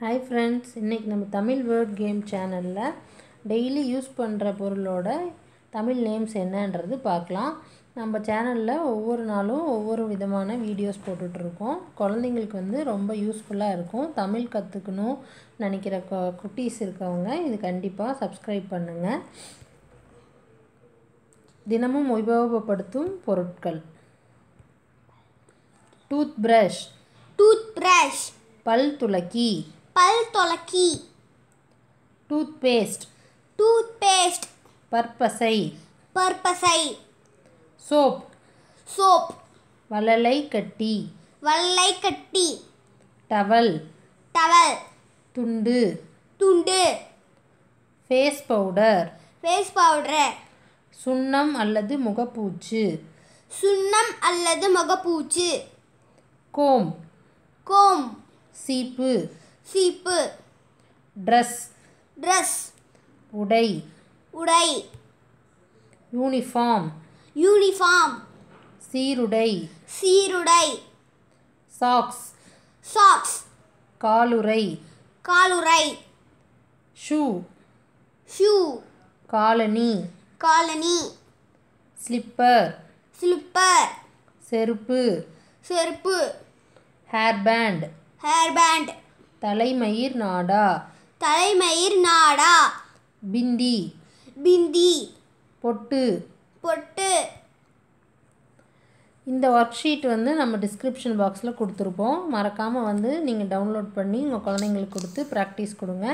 Hi friends இன்றைக்கி நம்ம Tamil word game சேனலில் டெய்லி யூஸ் பண்ணுற பொருளோட தமிழ் நேம்ஸ் என்னன்றது பார்க்கலாம். நம்ம சேனலில் ஒவ்வொரு நாளும் ஒவ்வொரு விதமான வீடியோஸ் போட்டுட்ருக்கோம் குழந்தைங்களுக்கு வந்து ரொம்ப யூஸ்ஃபுல்லாக இருக்கும். தமிழ் கற்றுக்கணும் நினைக்கிற கொ குட்டீஸ் இருக்கவங்க இது கண்டிப்பாக சப்ஸ்கிரைப் பண்ணுங்கள் தினமும் உபயோகப்படுத்தும் பொருட்கள். டூத் பிரஷ் டூத் பிரஷ் பல் துலக்கி பல் துலக்கி டூத் பேஸ்ட் டூத் பேஸ்ட் பற்பசை. பற்பசை. சோப் சோப் வளலை கட்டி. வல்லை கட்டி. டவல் டவல் துண்டு. துண்டு. ஃபேஸ் பவுடர் ஃபேஸ் பவுடர் சுண்ணம் அல்லது முகப்பூச்சு. சுண்ணம் அல்லது முகப்பூச்சு. கோம் கோம் சீப்பு. சீப்பு. ட்ரெஸ் ட்ரெஸ் உடை. உடை. யூனிஃபார்ம் யூனிஃபார்ம் சீருடை. சீருடை. சாக்ஸ் சாக்ஸ் காலுறை. காலுறை. ஷூ ஷூ காலணி. காலனி ஸ்லிப்பர் ஸ்லிப்பர் செருப்பு. செருப்பு. ஹேர் பேண்ட் ஹேர் பேண்ட் தலைமயிர் நாடா? தலைமயிர் நாடா? பிந்தி. பிந்தி. பொட்டு. பொட்டு. இந்த ஒர்க் ஷீட் வந்து நம்ம டிஸ்கிரிப்ஷன் பாக்ஸில் கொடுத்துருப்போம். மறக்காமல் வந்து நீங்கள் டவுன்லோட் பண்ணி உங்கள் குழந்தைங்களுக்கு கொடுத்து ப்ராக்டிஸ் கொடுங்க.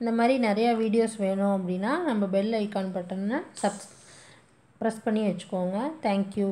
இந்த மாதிரி நிறையா வீடியோஸ் வேணும் அப்படின்னா நம்ம பெல் ஐக்கான் பட்டனை சப்ஸ் ப்ரெஸ் பண்ணி வச்சுக்கோங்க. Thank you